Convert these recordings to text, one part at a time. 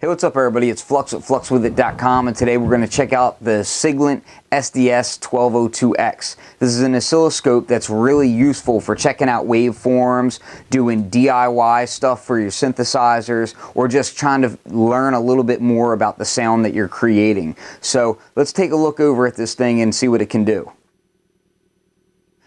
Hey, what's up everybody? It's Flux at fluxwithit.com and today we're going to check out the Siglent SDS1202X. This is an oscilloscope that's really useful for checking out waveforms, doing DIY stuff for your synthesizers, or just trying to learn a little bit more about the sound that you're creating. So let's take a look over at this thing and see what it can do.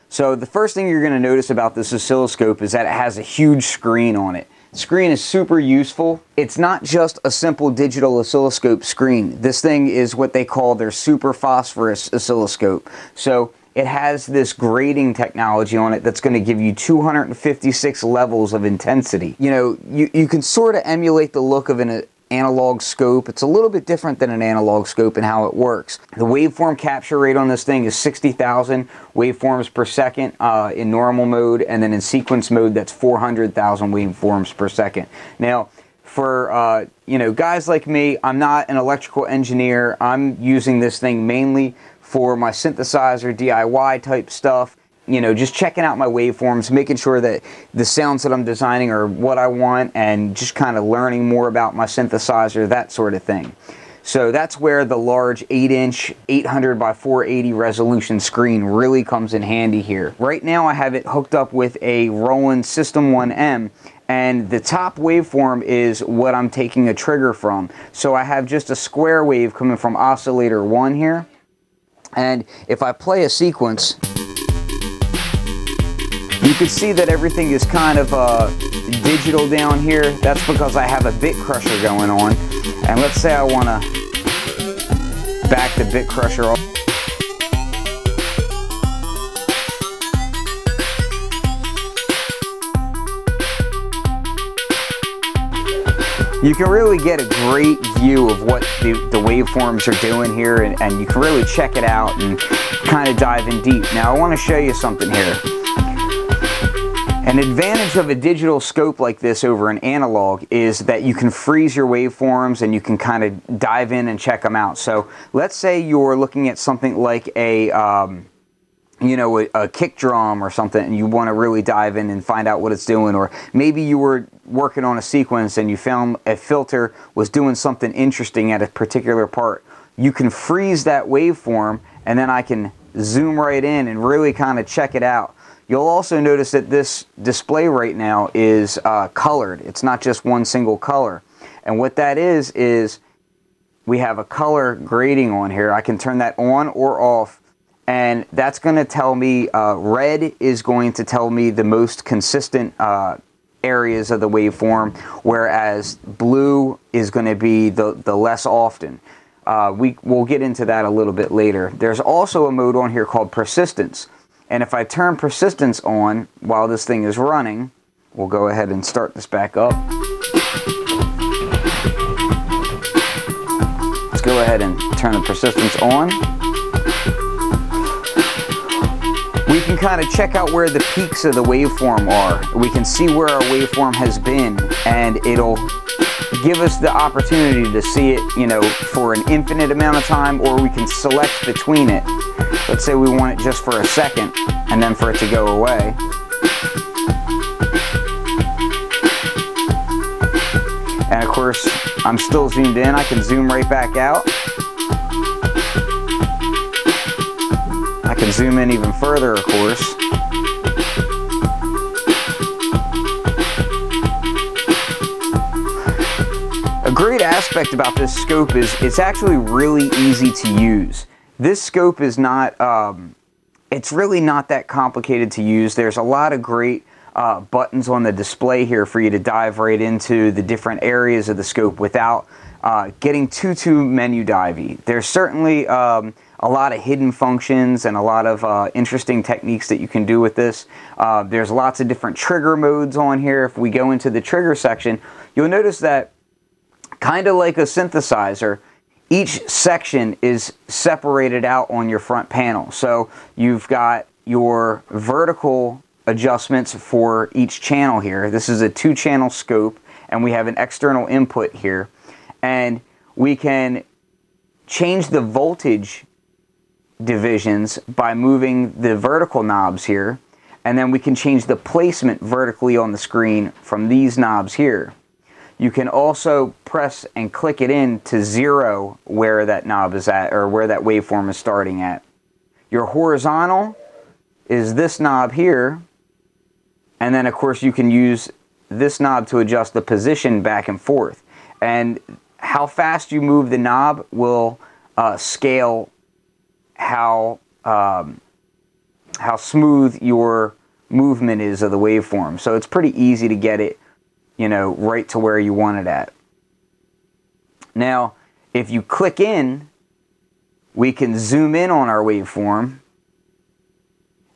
So the first thing you're going to notice about this oscilloscope is that it has a huge screen on it screen is super useful. It's not just a simple digital oscilloscope screen. This thing is what they call their super phosphorus oscilloscope. So it has this grading technology on it that's going to give you 256 levels of intensity. You know, you, you can sort of emulate the look of an analog scope. It's a little bit different than an analog scope and how it works. The waveform capture rate on this thing is 60,000 waveforms per second uh, in normal mode, and then in sequence mode, that's 400,000 waveforms per second. Now, for uh, you know guys like me, I'm not an electrical engineer. I'm using this thing mainly for my synthesizer DIY type stuff you know, just checking out my waveforms, making sure that the sounds that I'm designing are what I want, and just kind of learning more about my synthesizer, that sort of thing. So that's where the large 8-inch 800 by 480 resolution screen really comes in handy here. Right now I have it hooked up with a Roland System 1M and the top waveform is what I'm taking a trigger from. So I have just a square wave coming from oscillator 1 here. And if I play a sequence, can see that everything is kind of uh, digital down here. That's because I have a bit crusher going on. And let's say I want to back the bit crusher off. You can really get a great view of what the, the waveforms are doing here and, and you can really check it out and kind of dive in deep. Now I want to show you something here. An advantage of a digital scope like this over an analog is that you can freeze your waveforms and you can kind of dive in and check them out. So let's say you're looking at something like a, um, you know, a, a, kick drum or something and you want to really dive in and find out what it's doing. Or maybe you were working on a sequence and you found a filter was doing something interesting at a particular part. You can freeze that waveform and then I can zoom right in and really kind of check it out. You'll also notice that this display right now is uh, colored. It's not just one single color. And what that is, is we have a color grading on here. I can turn that on or off. And that's going to tell me, uh, red is going to tell me the most consistent uh, areas of the waveform, whereas blue is going to be the, the less often. Uh, we, we'll get into that a little bit later. There's also a mode on here called persistence. And if I turn persistence on while this thing is running, we'll go ahead and start this back up. Let's go ahead and turn the persistence on. We can kind of check out where the peaks of the waveform are. We can see where our waveform has been and it'll give us the opportunity to see it, you know, for an infinite amount of time or we can select between it. Let's say we want it just for a second and then for it to go away. And of course, I'm still zoomed in. I can zoom right back out. I can zoom in even further, of course. Great aspect about this scope is it's actually really easy to use. This scope is not, um, it's really not that complicated to use. There's a lot of great uh, buttons on the display here for you to dive right into the different areas of the scope without uh, getting too, too menu divey. There's certainly um, a lot of hidden functions and a lot of uh, interesting techniques that you can do with this. Uh, there's lots of different trigger modes on here. If we go into the trigger section, you'll notice that kind of like a synthesizer, each section is separated out on your front panel. So you've got your vertical adjustments for each channel here. This is a two channel scope and we have an external input here. And we can change the voltage divisions by moving the vertical knobs here. And then we can change the placement vertically on the screen from these knobs here. You can also press and click it in to zero where that knob is at or where that waveform is starting at. Your horizontal is this knob here. And then of course you can use this knob to adjust the position back and forth. And how fast you move the knob will uh, scale how um, how smooth your movement is of the waveform. So it's pretty easy to get it, you know, right to where you want it at. Now, if you click in, we can zoom in on our waveform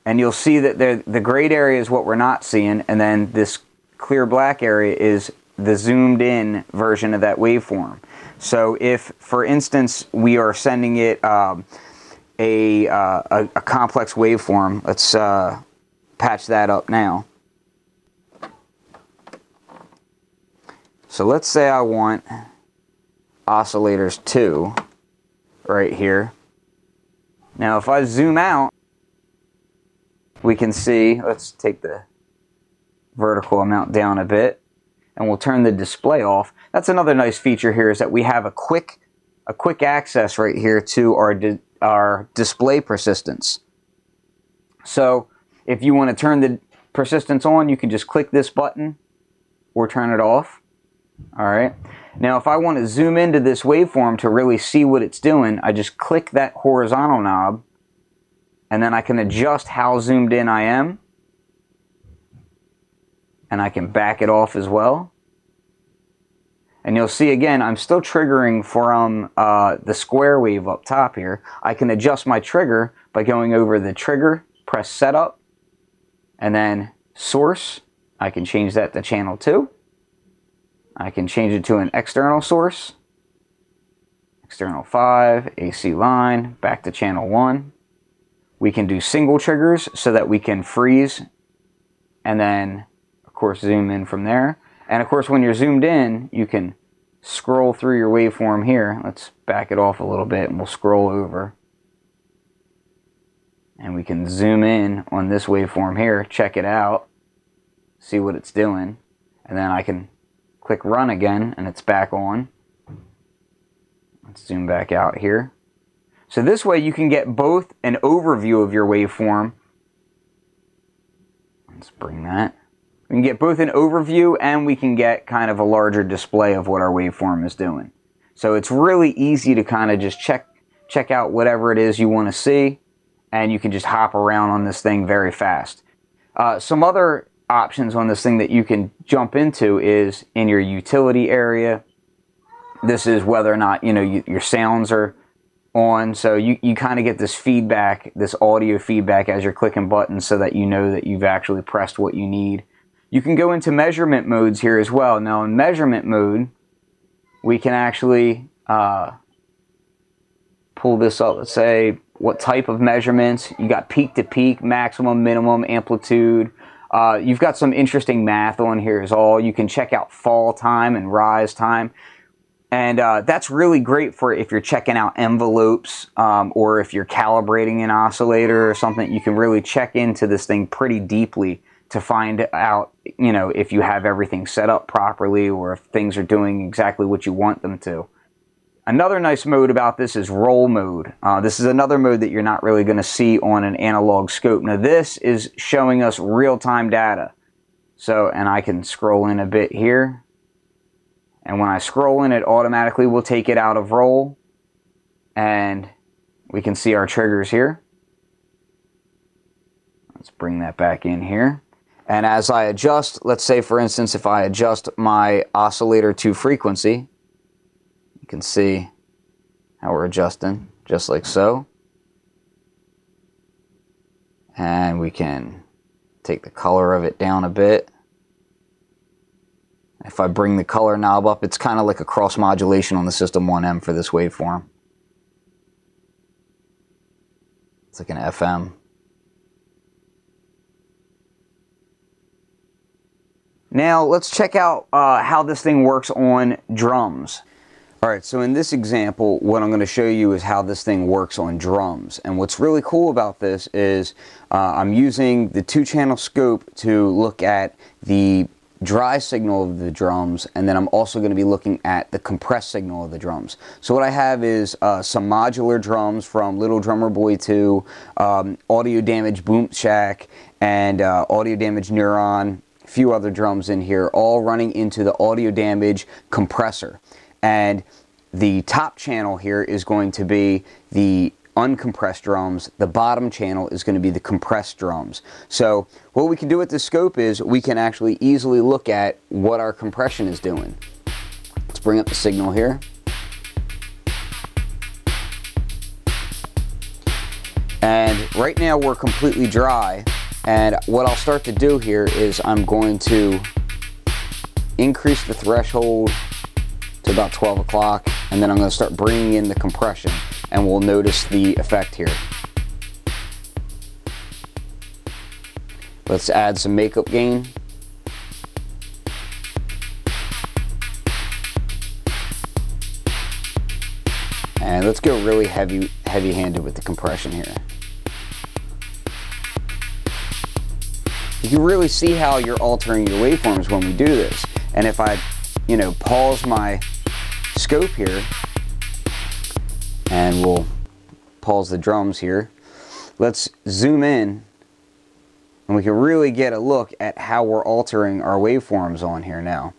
and you'll see that the, the grayed area is what we're not seeing and then this clear black area is the zoomed in version of that waveform. So if, for instance, we are sending it um, a, uh, a, a, complex waveform, let's uh, patch that up now. So let's say I want oscillators 2 right here. Now if I zoom out, we can see, let's take the vertical amount down a bit and we'll turn the display off. That's another nice feature here is that we have a quick a quick access right here to our di our display persistence. So if you want to turn the persistence on, you can just click this button or turn it off. All right. Now, if I want to zoom into this waveform to really see what it's doing, I just click that horizontal knob and then I can adjust how zoomed in I am and I can back it off as well. And you'll see again, I'm still triggering from uh, the square wave up top here. I can adjust my trigger by going over the trigger, press setup, and then source. I can change that to channel 2. I can change it to an external source. External 5, AC line, back to channel 1. We can do single triggers so that we can freeze and then of course, zoom in from there. And of course, when you're zoomed in, you can scroll through your waveform here. Let's back it off a little bit and we'll scroll over. And we can zoom in on this waveform here, check it out, see what it's doing. And then I can click run again and it's back on. Let's zoom back out here. So this way you can get both an overview of your waveform. Let's bring that. We can get both an overview and we can get kind of a larger display of what our waveform is doing. So it's really easy to kind of just check check out whatever it is you want to see and you can just hop around on this thing very fast. Uh, some other options on this thing that you can jump into is in your utility area. This is whether or not you know you, your sounds are on so you, you kind of get this feedback this audio feedback as you're clicking buttons so that you know that you've actually pressed what you need you can go into measurement modes here as well. Now in measurement mode, we can actually uh, pull this up. Let's say what type of measurements. You got peak to peak, maximum, minimum, amplitude. Uh, you've got some interesting math on here as all. You can check out fall time and rise time. And uh, that's really great for if you're checking out envelopes um, or if you're calibrating an oscillator or something. You can really check into this thing pretty deeply to find out, you know, if you have everything set up properly or if things are doing exactly what you want them to. Another nice mode about this is roll mode. Uh, this is another mode that you're not really going to see on an analog scope. Now this is showing us real-time data. So, and I can scroll in a bit here. And when I scroll in, it automatically will take it out of roll. And we can see our triggers here. Let's bring that back in here. And as I adjust, let's say for instance, if I adjust my oscillator to frequency, you can see how we're adjusting, just like so. And we can take the color of it down a bit. If I bring the color knob up, it's kind of like a cross modulation on the System 1M for this waveform. It's like an FM. Now let's check out uh, how this thing works on drums. Alright, so in this example, what I'm going to show you is how this thing works on drums. And what's really cool about this is uh, I'm using the two-channel scope to look at the dry signal of the drums and then I'm also going to be looking at the compressed signal of the drums. So what I have is uh, some modular drums from Little Drummer Boy 2, um, Audio Damage Boom Shack, and uh, Audio Damage Neuron, a few other drums in here, all running into the Audio Damage compressor. And the top channel here is going to be the uncompressed drums. The bottom channel is going to be the compressed drums. So what we can do with the scope is we can actually easily look at what our compression is doing. Let's bring up the signal here. And right now we're completely dry. And what I'll start to do here is I'm going to increase the threshold to about 12 o'clock and then I'm going to start bringing in the compression and we'll notice the effect here. Let's add some makeup gain. And let's go really heavy heavy handed with the compression here. You can really see how you're altering your waveforms when we do this. And if I, you know, pause my scope here, and we'll pause the drums here. Let's zoom in and we can really get a look at how we're altering our waveforms on here now.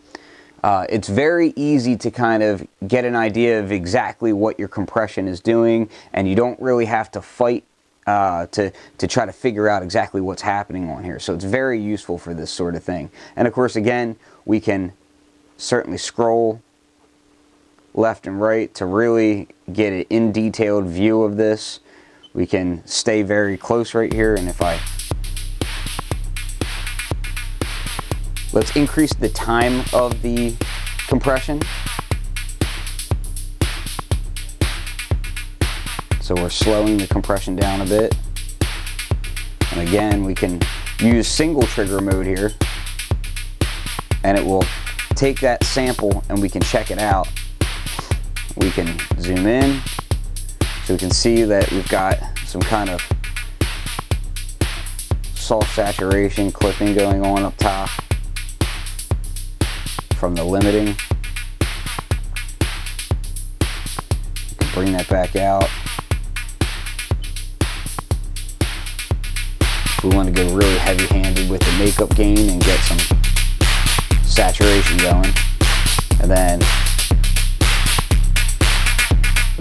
Uh, it's very easy to kind of get an idea of exactly what your compression is doing and you don't really have to fight uh, to, to try to figure out exactly what's happening on here. So it's very useful for this sort of thing. And of course, again, we can certainly scroll left and right to really get an in detailed view of this. We can stay very close right here and if I let's increase the time of the compression. So we're slowing the compression down a bit. And again, we can use single trigger mode here and it will take that sample and we can check it out we can zoom in so we can see that we've got some kind of soft saturation clipping going on up top from the limiting. Bring that back out. we want to go really heavy handed with the makeup gain and get some saturation going. And then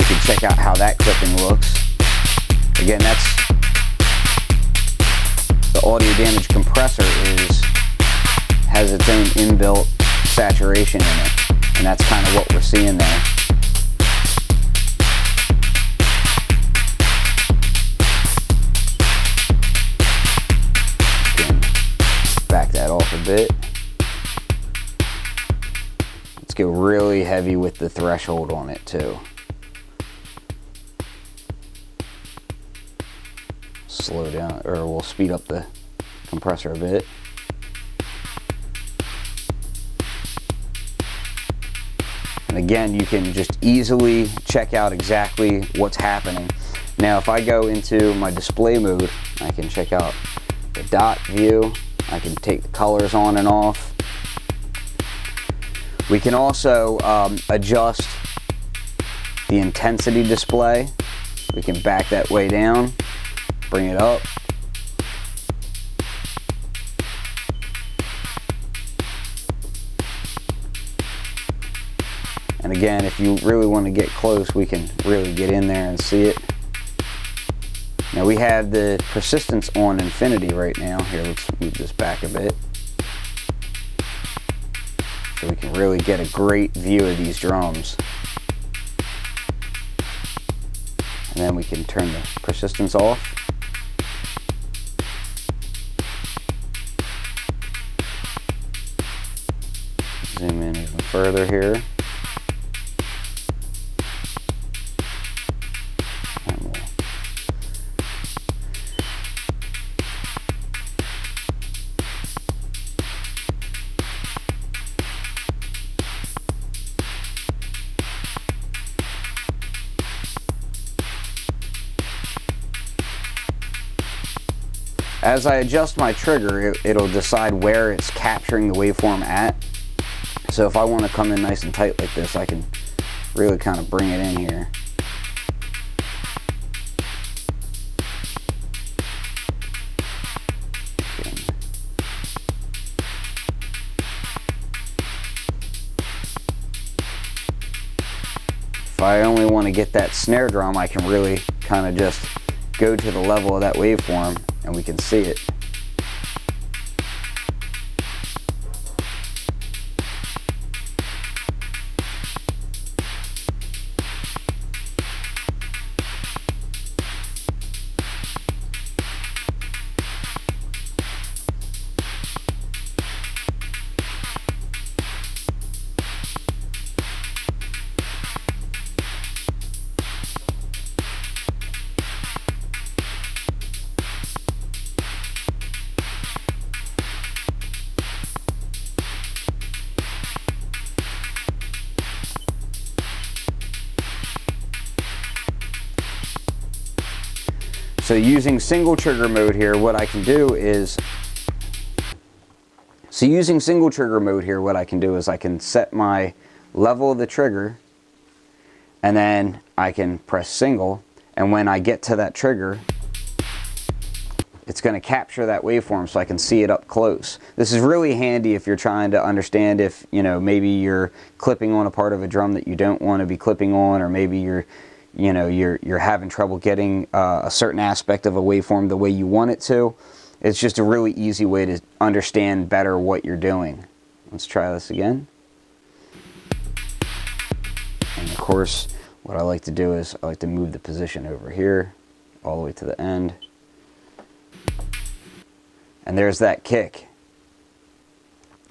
can check out how that clipping looks. Again, that's the audio damage compressor is has its own inbuilt saturation in it, and that's kind of what we're seeing there. back that off a bit. Let's go really heavy with the threshold on it too. Slow down, or we'll speed up the compressor a bit. And again, you can just easily check out exactly what's happening. Now, if I go into my display mode, I can check out the dot view. I can take the colors on and off. We can also um, adjust the intensity display. We can back that way down bring it up. And again, if you really want to get close, we can really get in there and see it. Now we have the persistence on infinity right now. Here, let's move this back a bit. So we can really get a great view of these drums. And then we can turn the persistence off. further here. As I adjust my trigger, it, will decide where it's capturing the waveform at. So if I want to come in nice and tight like this, I can really kind of bring it in here. If I only want to get that snare drum, I can really kind of just go to the level of that waveform and we can see it. So using single trigger mode here, what I can do is, so using single trigger mode here, what I can do is I can set my level of the trigger and then I can press single and when I get to that trigger, it's going to capture that waveform so I can see it up close. This is really handy if you're trying to understand if, you know, maybe you're clipping on a part of a drum that you don't want to be clipping on or maybe you're you know you're you're having trouble getting uh, a certain aspect of a waveform the way you want it to it's just a really easy way to understand better what you're doing. Let's try this again. And of course what I like to do is I like to move the position over here all the way to the end. And there's that kick.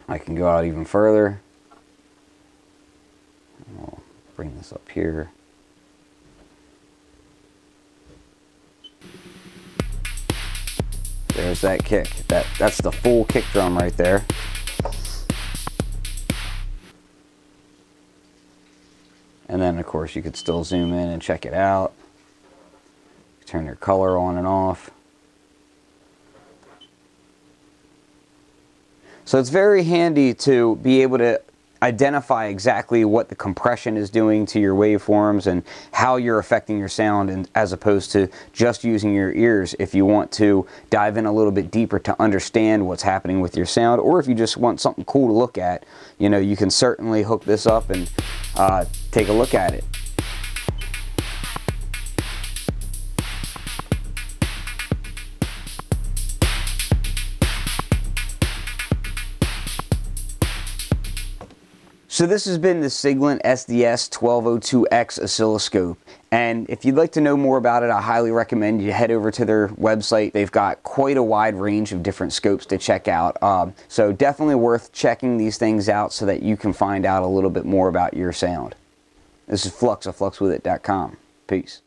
I can go out even further. I'll bring this up here There's that kick. That, that's the full kick drum right there. And then of course you could still zoom in and check it out. Turn your color on and off. So it's very handy to be able to identify exactly what the compression is doing to your waveforms and how you're affecting your sound and as opposed to just using your ears. If you want to dive in a little bit deeper to understand what's happening with your sound or if you just want something cool to look at you know you can certainly hook this up and uh, take a look at it So this has been the Siglent SDS 1202X oscilloscope. And if you'd like to know more about it, I highly recommend you head over to their website. They've got quite a wide range of different scopes to check out. Um, so definitely worth checking these things out so that you can find out a little bit more about your sound. This is Flux of fluxwithit.com. Peace.